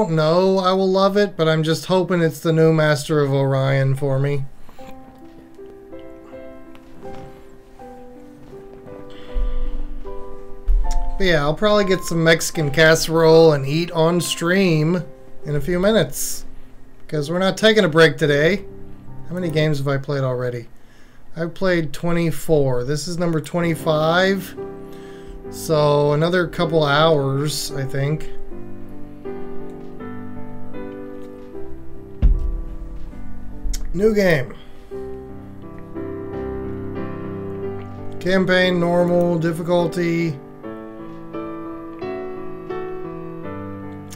don't know I will love it, but I'm just hoping it's the new Master of Orion for me. But yeah, I'll probably get some Mexican casserole and eat on stream in a few minutes. Because we're not taking a break today. How many games have I played already? I've played 24. This is number 25. So another couple hours, I think. New game. Campaign, normal, difficulty.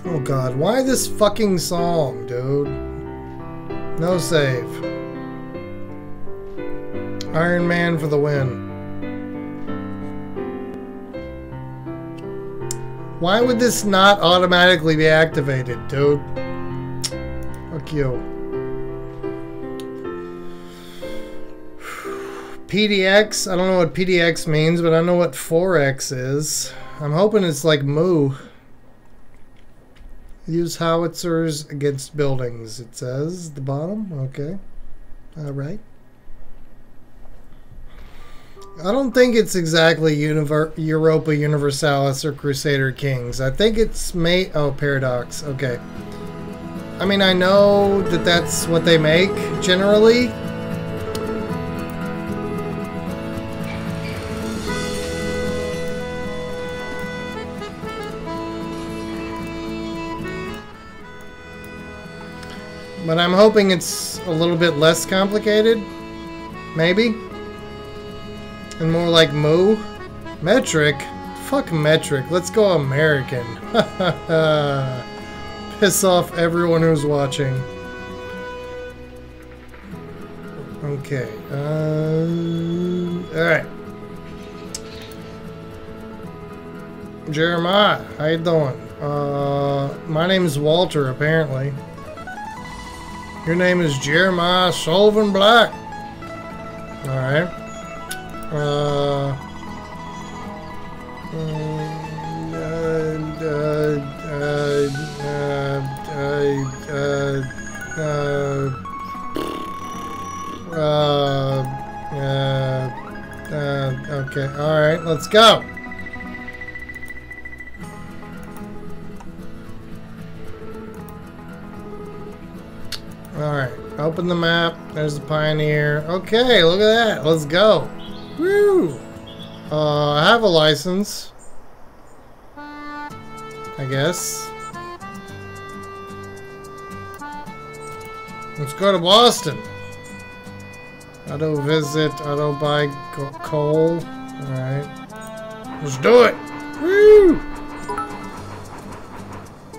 Oh god, why this fucking song, dude? No save. Iron Man for the win. Why would this not automatically be activated, dude? Fuck you. PDX, I don't know what PDX means, but I know what 4X is. I'm hoping it's like Moo. Use howitzers against buildings, it says. The bottom? Okay. Alright. I don't think it's exactly Univer Europa Universalis or Crusader Kings. I think it's May... Oh, Paradox. Okay. I mean, I know that that's what they make, generally. But I'm hoping it's a little bit less complicated. Maybe. And more like Moo. Metric? Fuck metric. Let's go American. Piss off everyone who's watching. Okay. Uh, Alright. Jeremiah, how you doing? Uh, my name is Walter, apparently. Your name is Jeremiah Sullivan Black. Alright. Uh, okay, alright, let's go. There's the Pioneer. Okay, look at that. Let's go. Woo! Uh, I have a license. I guess. Let's go to Boston. Auto visit, auto buy coal. Alright. Let's do it! Woo!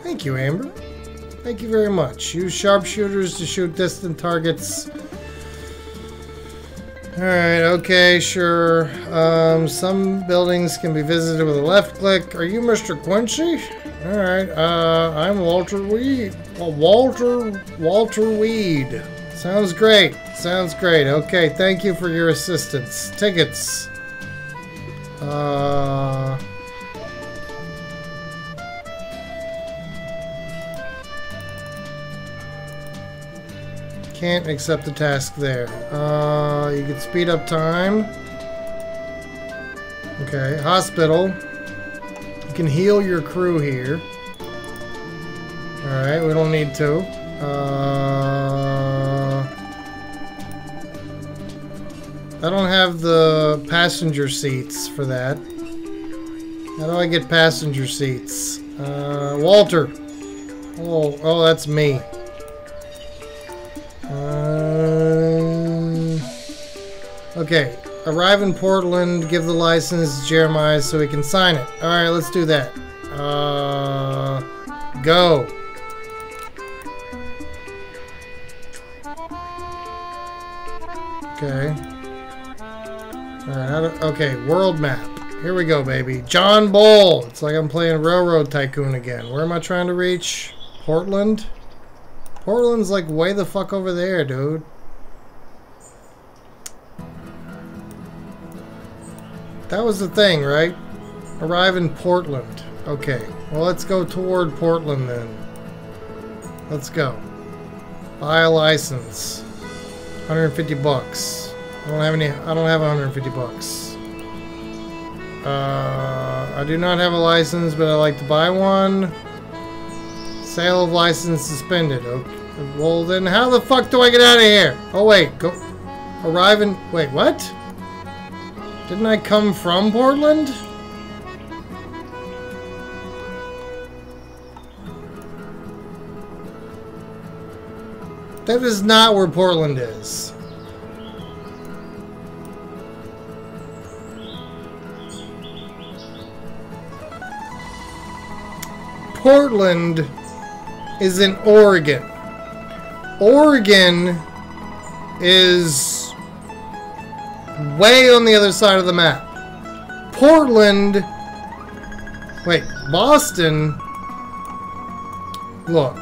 Thank you, Amber. Thank you very much. Use sharpshooters to shoot distant targets. Alright, okay, sure. Um, some buildings can be visited with a left click. Are you Mr. Quincy? Alright, uh, I'm Walter Weed. Uh, Walter, Walter Weed. Sounds great. Sounds great. Okay, thank you for your assistance. Tickets. Uh... Can't accept the task there. Uh, you can speed up time. Okay, hospital. You can heal your crew here. Alright, we don't need to. Uh, I don't have the passenger seats for that. How do I get passenger seats? Uh, Walter. Oh, oh, that's me. Okay. Arrive in Portland, give the license to Jeremiah so he can sign it. Alright, let's do that. Uh, go. Okay. Alright, okay, world map. Here we go, baby. John Bull. It's like I'm playing Railroad Tycoon again. Where am I trying to reach? Portland? Portland's like way the fuck over there, dude. That was the thing, right? Arrive in Portland. Okay. Well, let's go toward Portland then. Let's go. Buy a license. 150 bucks. I don't have any. I don't have 150 bucks. Uh, I do not have a license, but I like to buy one. Sale of license suspended. Okay. Well, then how the fuck do I get out of here? Oh wait, go. Arrive in. Wait, what? Didn't I come from Portland? That is not where Portland is. Portland is in Oregon. Oregon is way on the other side of the map. Portland, wait, Boston, look.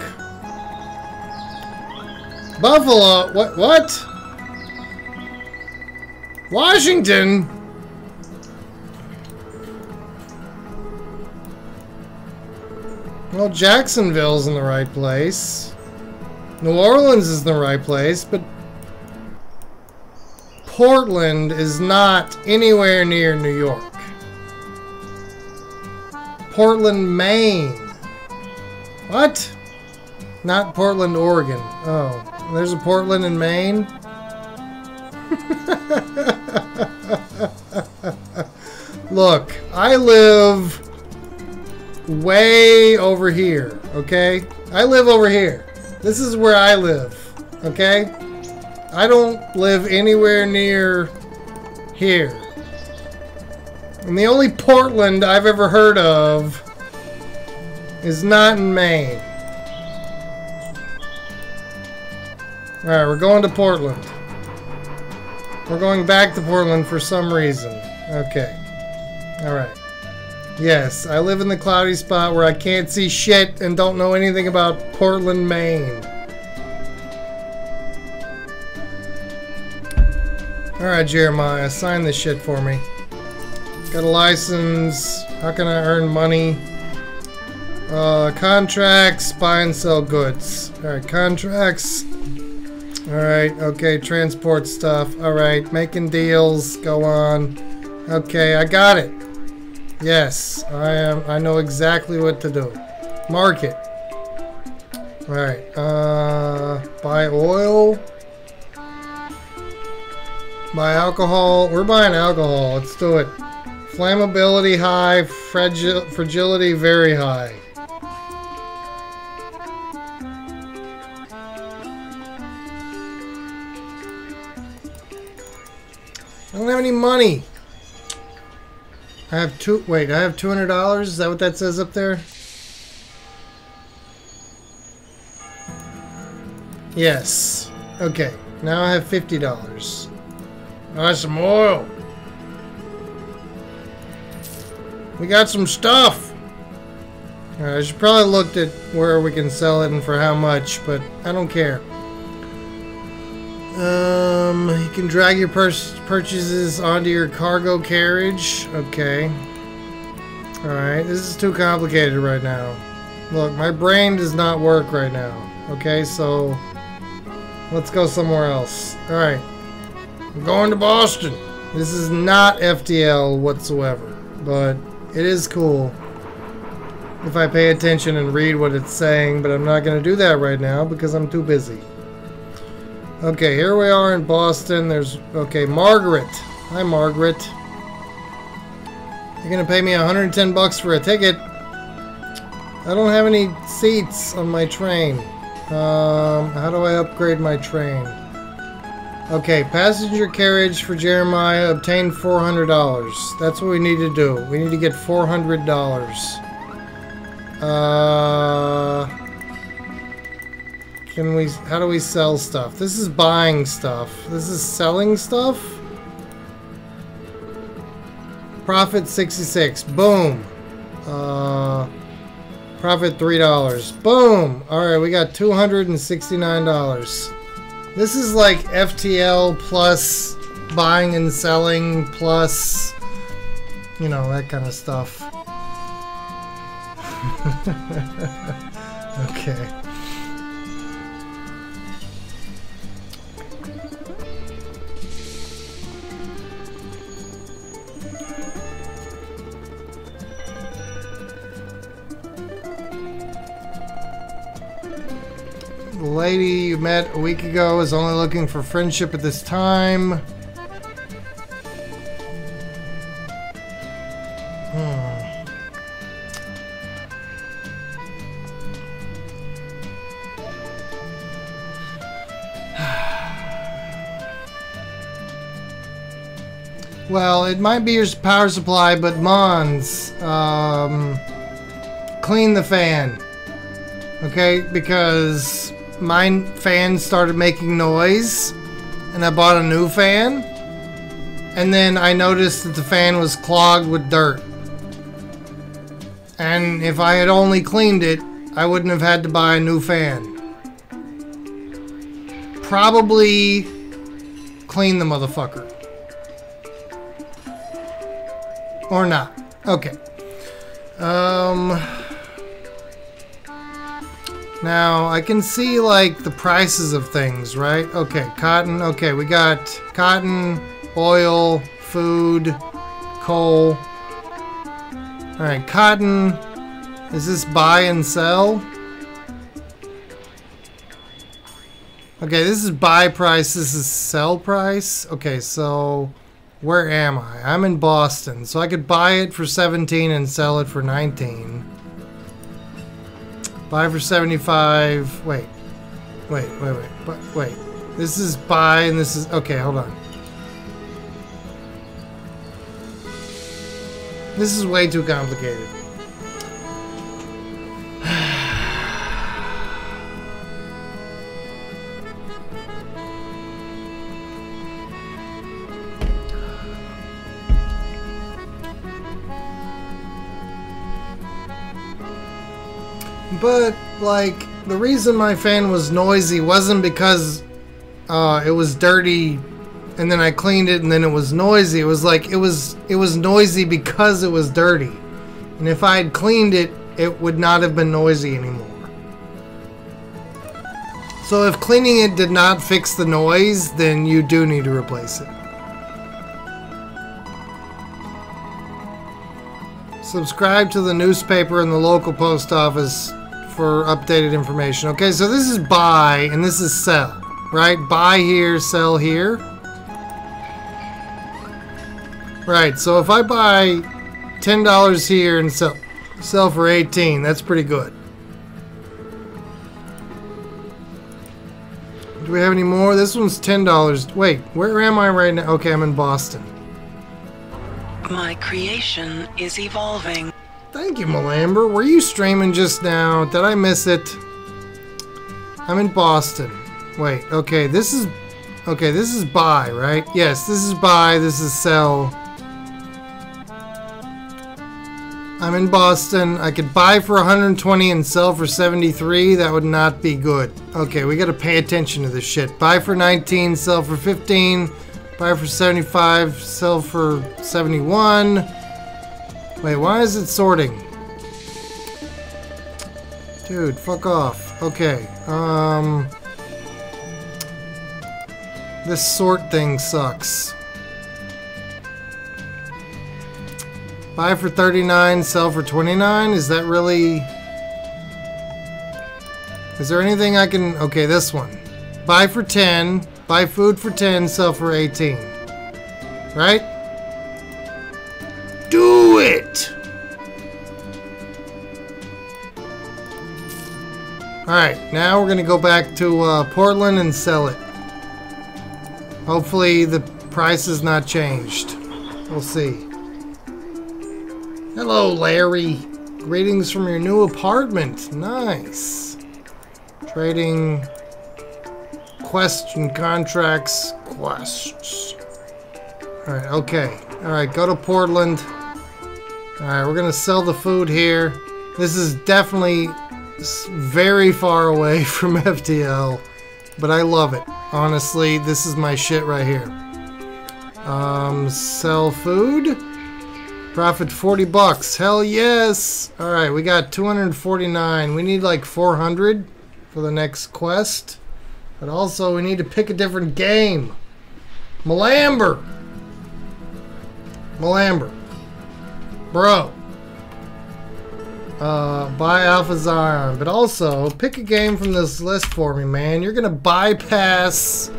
Buffalo, what, what? Washington? Well, Jacksonville's in the right place. New Orleans is in the right place, but Portland is not anywhere near New York. Portland, Maine. What? Not Portland, Oregon. Oh, there's a Portland in Maine? Look, I live way over here, okay? I live over here. This is where I live, okay? I don't live anywhere near here. And the only Portland I've ever heard of is not in Maine. Alright, we're going to Portland. We're going back to Portland for some reason. Okay. Alright. Yes, I live in the cloudy spot where I can't see shit and don't know anything about Portland, Maine. Alright, Jeremiah, sign this shit for me. Got a license. How can I earn money? Uh, contracts, buy and sell goods. Alright, contracts. Alright, okay, transport stuff. Alright, making deals. Go on. Okay, I got it. Yes, I am. I know exactly what to do. Market. Alright, uh, buy oil. Buy alcohol. We're buying alcohol. Let's do it. Flammability high, fragil fragility very high. I don't have any money. I have two. Wait, I have two hundred dollars. Is that what that says up there? Yes. Okay. Now I have fifty dollars. Buy some oil. We got some stuff. Right, I should probably looked at where we can sell it and for how much, but I don't care. Um, you can drag your purchases onto your cargo carriage. Okay. Alright, this is too complicated right now. Look, my brain does not work right now. Okay, so let's go somewhere else. Alright. I'm going to Boston. This is not FTL whatsoever, but it is cool if I pay attention and read what it's saying, but I'm not going to do that right now because I'm too busy. Okay, here we are in Boston. There's, okay, Margaret. Hi, Margaret. You're gonna pay me 110 bucks for a ticket. I don't have any seats on my train. Um, how do I upgrade my train? Okay, passenger carriage for Jeremiah, obtained $400. That's what we need to do. We need to get $400. Uh... Can we, how do we sell stuff? This is buying stuff. This is selling stuff? Profit 66. Boom. Uh, profit $3. Boom. Alright, we got $269. This is like FTL plus buying and selling plus, you know, that kind of stuff. The lady you met a week ago is only looking for friendship at this time. Hmm. Well, it might be your power supply, but Mons, um, clean the fan. Okay, because my fan started making noise, and I bought a new fan, and then I noticed that the fan was clogged with dirt. And if I had only cleaned it, I wouldn't have had to buy a new fan. Probably clean the motherfucker. Or not. Okay. Um. Now, I can see, like, the prices of things, right? Okay, cotton. Okay, we got cotton, oil, food, coal. Alright, cotton. Is this buy and sell? Okay, this is buy price. This is sell price. Okay, so where am I? I'm in Boston, so I could buy it for 17 and sell it for 19. Buy for 75. Wait. Wait, wait, wait. But wait. This is buy and this is okay, hold on. This is way too complicated. But, like, the reason my fan was noisy wasn't because uh, it was dirty and then I cleaned it and then it was noisy. It was like, it was, it was noisy because it was dirty. And if I had cleaned it, it would not have been noisy anymore. So if cleaning it did not fix the noise, then you do need to replace it. Subscribe to the newspaper in the local post office for updated information. Okay, so this is buy and this is sell, right? Buy here, sell here. Right, so if I buy $10 here and sell, sell for 18, that's pretty good. Do we have any more? This one's $10. Wait, where am I right now? Okay, I'm in Boston. My creation is evolving. Thank you, Malamber. Were you streaming just now? Did I miss it? I'm in Boston. Wait, okay, this is... Okay, this is buy, right? Yes, this is buy, this is sell. I'm in Boston. I could buy for 120 and sell for 73. That would not be good. Okay, we gotta pay attention to this shit. Buy for 19, sell for 15. Buy for 75, sell for 71. Wait, why is it sorting? Dude, fuck off. Okay, um... This sort thing sucks. Buy for 39, sell for 29? Is that really... Is there anything I can... Okay, this one. Buy for 10, buy food for 10, sell for 18. Right? Alright, now we're gonna go back to uh, Portland and sell it. Hopefully the price has not changed. We'll see. Hello, Larry. Greetings from your new apartment. Nice. Trading question contracts quests. Alright, okay. Alright, go to Portland. Alright, we're gonna sell the food here. This is definitely very far away from FTL, but I love it. Honestly, this is my shit right here. Um, sell food. Profit 40 bucks. Hell yes! Alright, we got 249. We need like 400 for the next quest. But also, we need to pick a different game. Malamber! Malamber. Bro. Uh, buy Alpha Zion, but also pick a game from this list for me, man. You're gonna bypass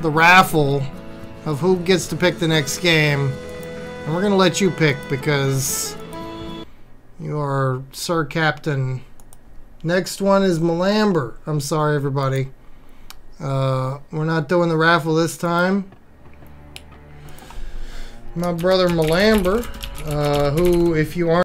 the raffle of who gets to pick the next game, and we're gonna let you pick because you are Sir Captain. Next one is Malamber. I'm sorry, everybody. Uh, we're not doing the raffle this time. My brother Malamber, uh, who, if you aren't